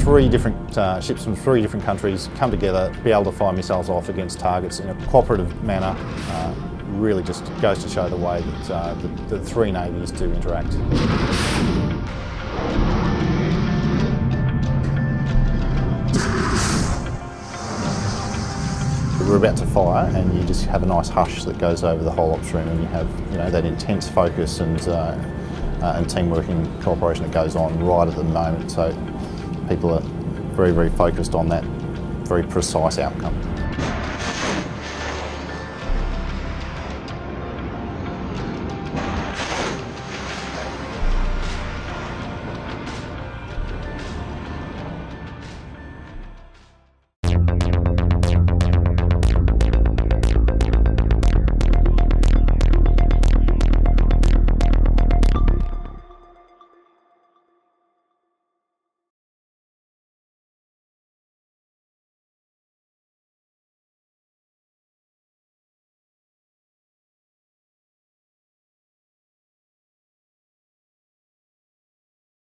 three different uh, ships from three different countries come together, be able to fire missiles off against targets in a cooperative manner, uh, really just goes to show the way that uh, the, the three navies do interact. We're about to fire and you just have a nice hush that goes over the whole ops room and you have you know, that intense focus and, uh, uh, and teamwork and cooperation that goes on right at the moment. So people are very, very focused on that very precise outcome.